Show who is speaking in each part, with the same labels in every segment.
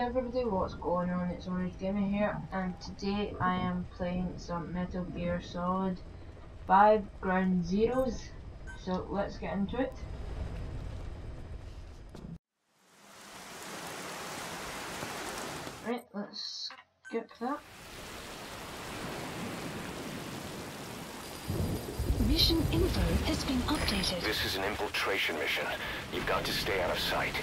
Speaker 1: everybody, what's going on? It's Orange Gamer here, and today I am playing some Metal Gear Solid 5 Ground Zeroes. So let's get into it. Right, let's skip that.
Speaker 2: Mission info has been updated.
Speaker 3: This is an infiltration mission. You've got to stay out of sight.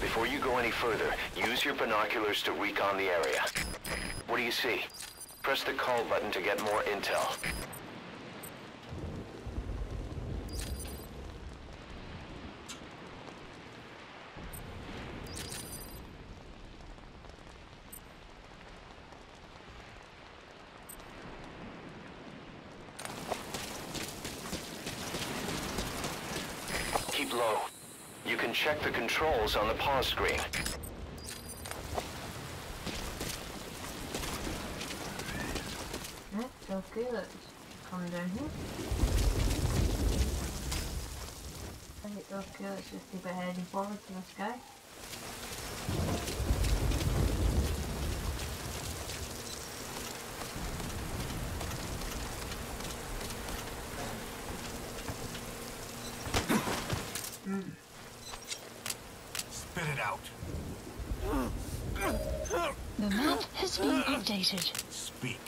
Speaker 3: Before you go any further, use your binoculars to recon the area. What do you see? Press the call button to get more intel. Keep low. You can check the controls on the pause screen.
Speaker 1: Right, okay, let's come down here. Okay, let's just keep it heading forward to this guy.
Speaker 4: Spit it out.
Speaker 2: The map has
Speaker 4: Speak.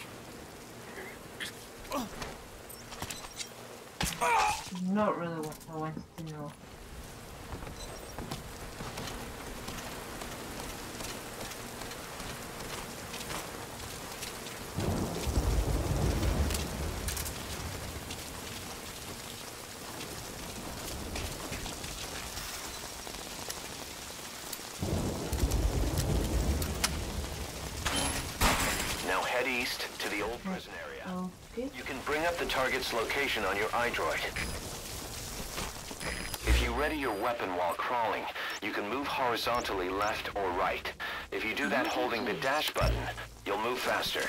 Speaker 1: Not really what I wanted to know. Okay.
Speaker 3: You can bring up the target's location on your iDroid. If you ready your weapon while crawling, you can move horizontally left or right. If you do that holding the dash button, you'll move faster.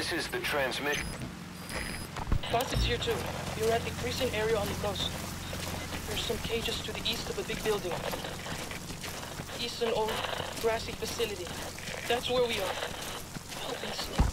Speaker 3: This is the transmission.
Speaker 5: Is here too. You're at the crescent area on the coast. There's some cages to the east of a big building. East an old grassy facility. That's where we are. Help me sleep.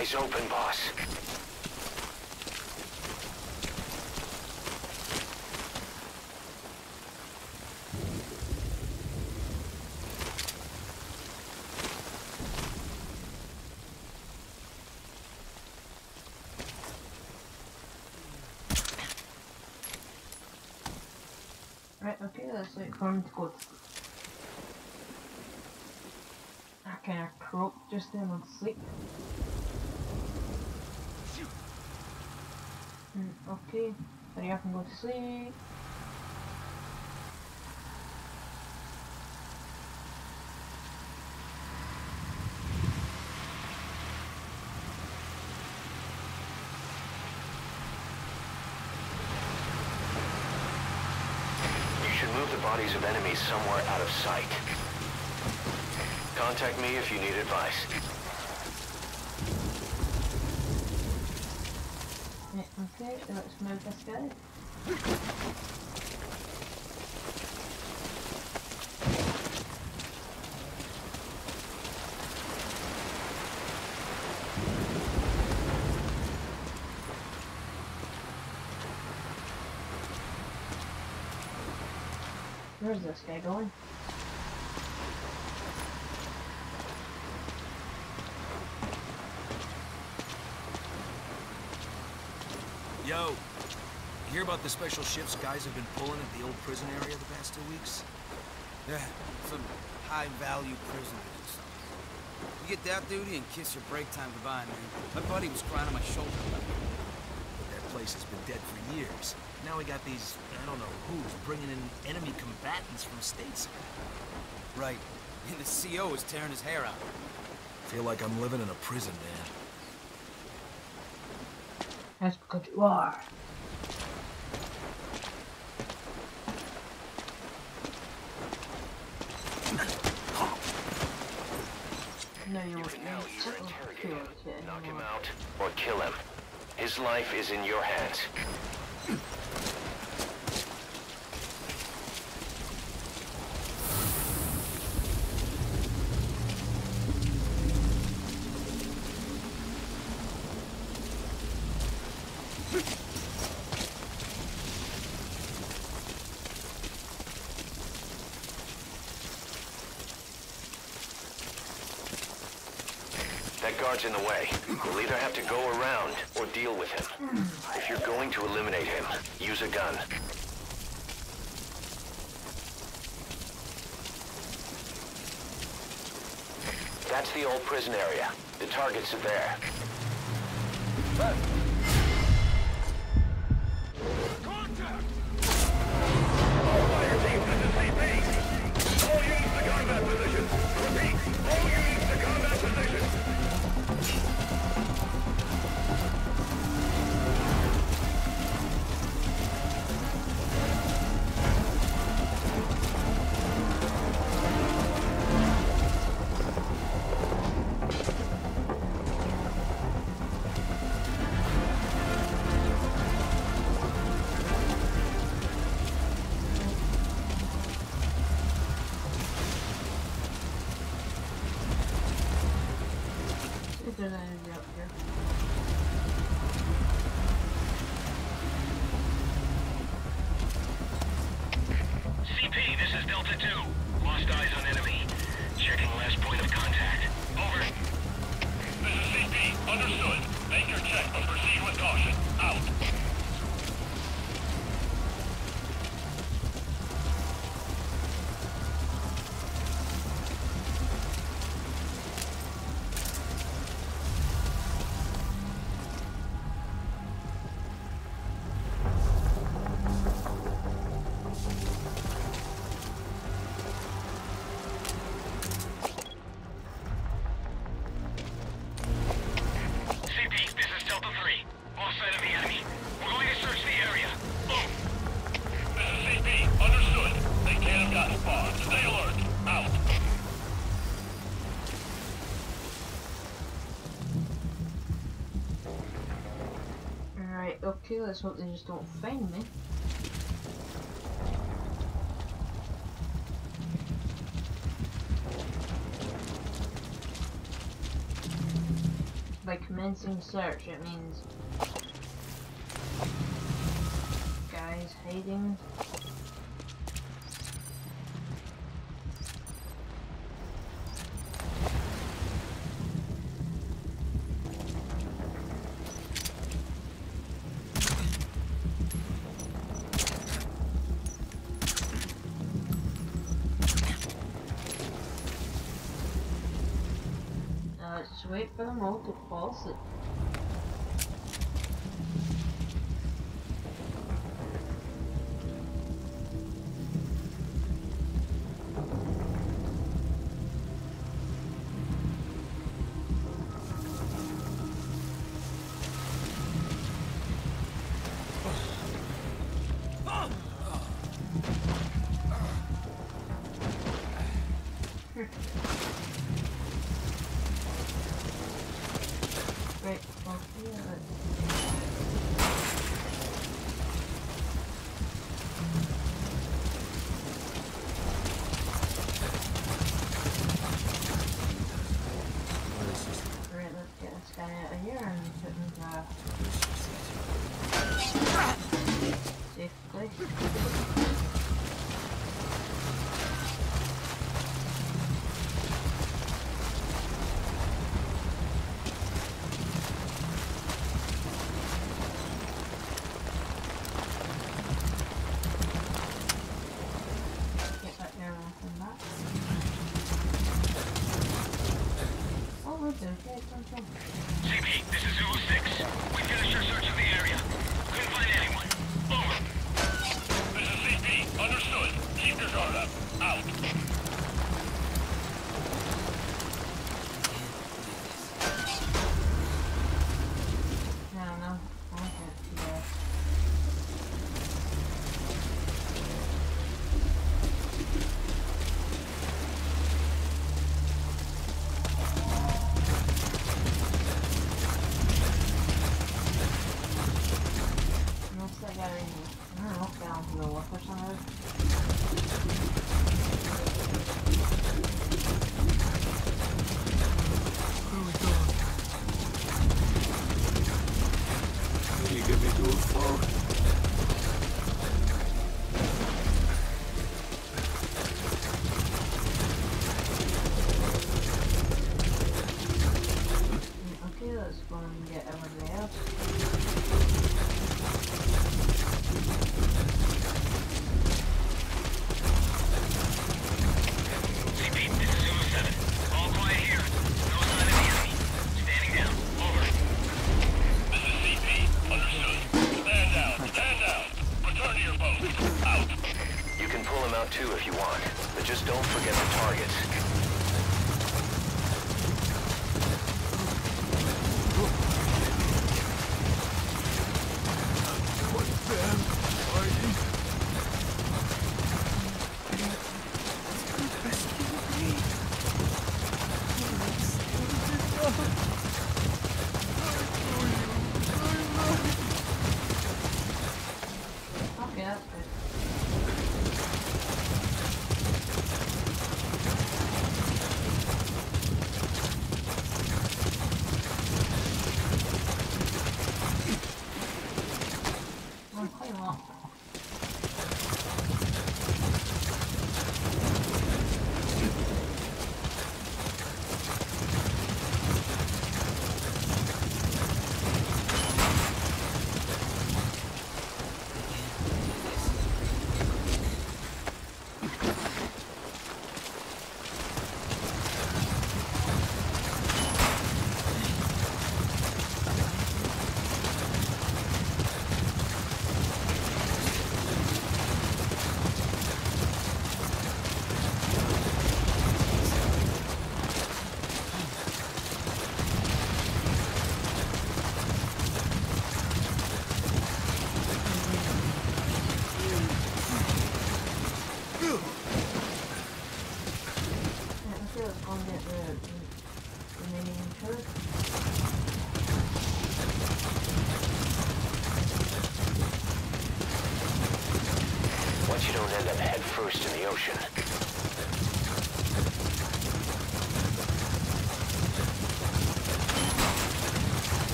Speaker 3: Eyes open, boss.
Speaker 1: Right, okay, wait for him to go. I kinda croaked just then with sleep. Mm, okay, hurry up and go to sleep.
Speaker 3: You should move the bodies of enemies somewhere out of sight. Contact me if you need advice.
Speaker 1: Right, okay, so let's this guy. Where's this guy going?
Speaker 4: Yo,
Speaker 6: Hear about the special shifts guys have been pulling at the old prison area the past two weeks?
Speaker 7: Yeah, some high-value prisoners or something. You get that duty and kiss your break time goodbye, man. My buddy was crying on my shoulder.
Speaker 6: But That place has been dead for years. Now we got these, I don't know who's, bringing in enemy combatants from stateside.
Speaker 7: Right. And the CO is tearing his hair out.
Speaker 6: Feel like I'm living in a prison, man.
Speaker 1: That's because you are. No, oh,
Speaker 3: you
Speaker 1: You
Speaker 3: can now
Speaker 1: so
Speaker 3: him, knock him out, or kill him. His life is in your hands. Guard's in the way. You'll either have to go around or deal with him. If you're going to eliminate him, use a gun. That's the old prison area. The targets are there.
Speaker 1: See
Speaker 3: Understood. Make your check, but proceed with caution. Out.
Speaker 1: Alright, okay, let's hope they just don't find me. By commencing search, it means guys hiding. Wait for them all to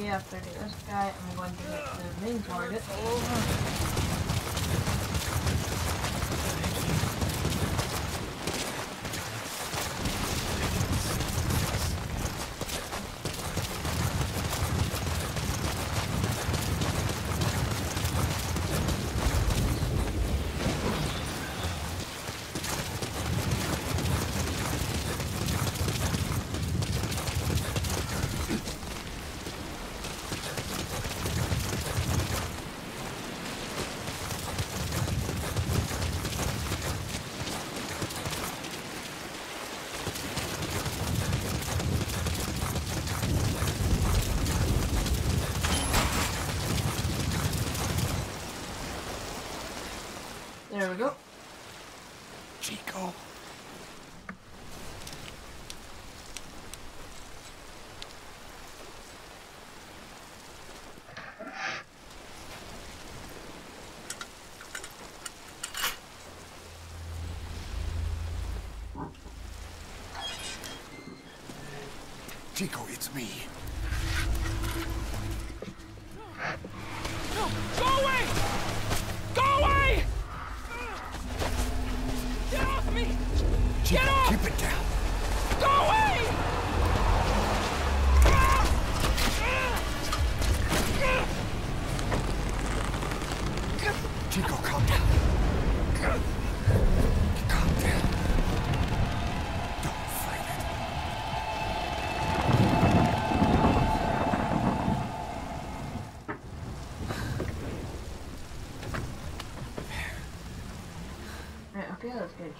Speaker 1: Yeah, after I get this guy, I'm going to get the main target.
Speaker 8: me.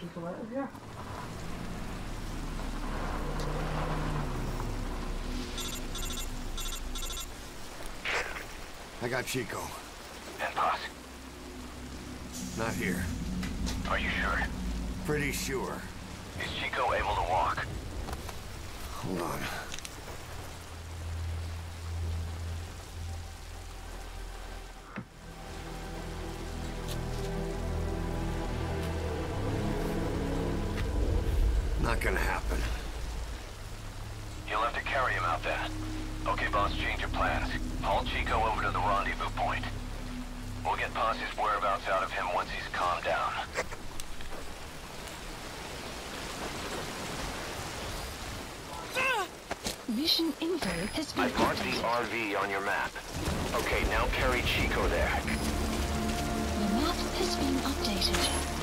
Speaker 1: should out of here.
Speaker 8: I got Chico.
Speaker 3: And Boss?
Speaker 8: Not here.
Speaker 3: Are you sure?
Speaker 8: Pretty sure.
Speaker 3: Is Chico able to walk?
Speaker 8: Hold on.
Speaker 2: Mission info has been
Speaker 3: I've marked the. RV on your map. Okay, now carry Chico there.
Speaker 2: The map has been updated.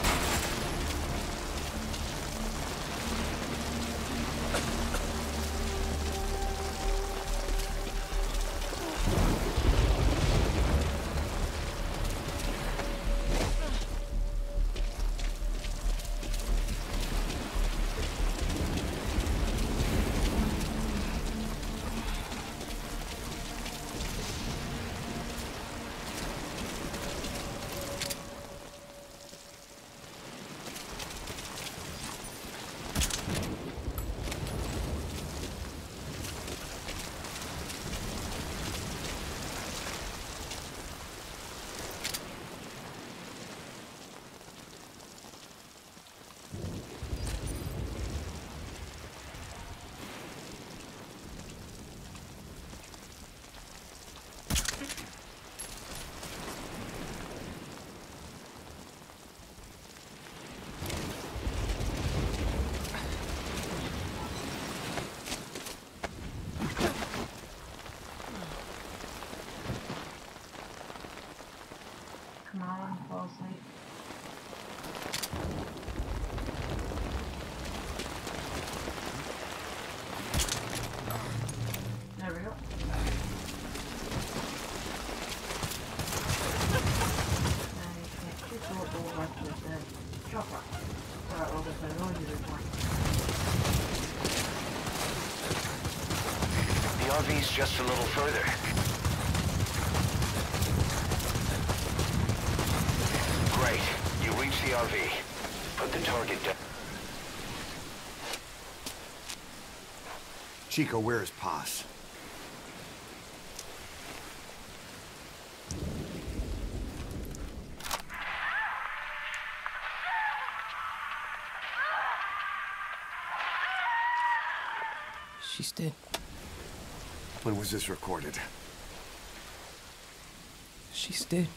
Speaker 1: On, fall asleep. There we go. Chopper. The
Speaker 3: RV's just a little further. Great. You reach the RV. Put the target down.
Speaker 8: Chico, where is Paz?
Speaker 6: She's dead.
Speaker 8: When was this recorded?
Speaker 6: She's dead.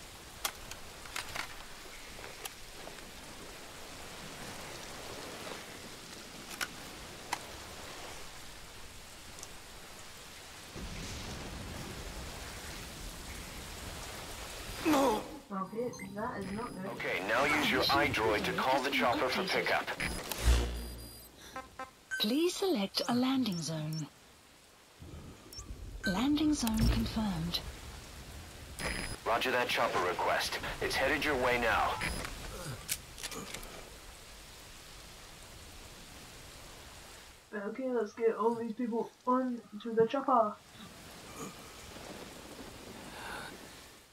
Speaker 1: Okay, that is not good.
Speaker 3: Okay, now use your iDroid to call the chopper for pickup.
Speaker 2: Please select a landing zone. Landing zone confirmed.
Speaker 3: Roger that chopper request. It's headed your way now.
Speaker 1: Okay, let's get all these people on to the chopper.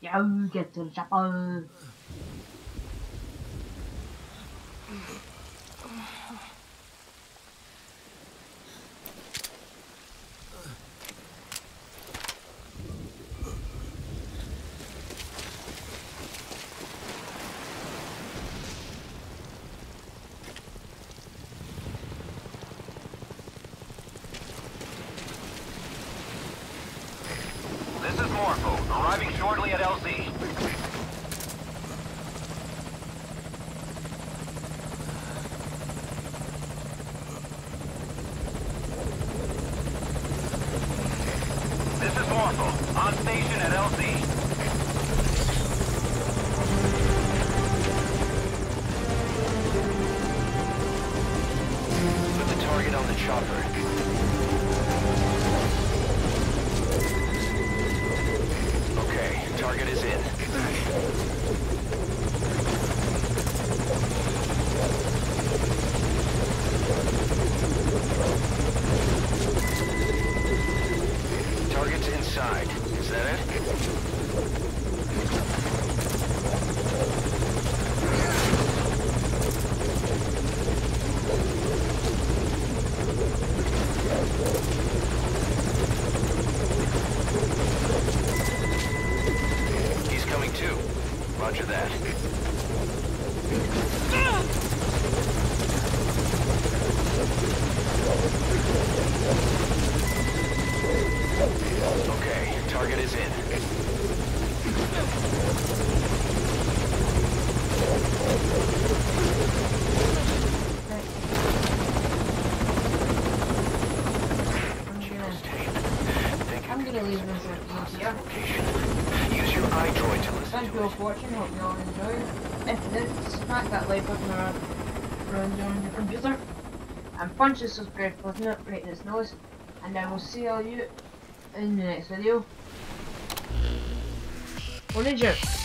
Speaker 1: Yeah, get to the chopper.
Speaker 3: Morpho, arriving shortly at LZ.
Speaker 1: Like button around, on your computer. And punch the subscribe button right in its nose. And I will see all you in the next video. Onager!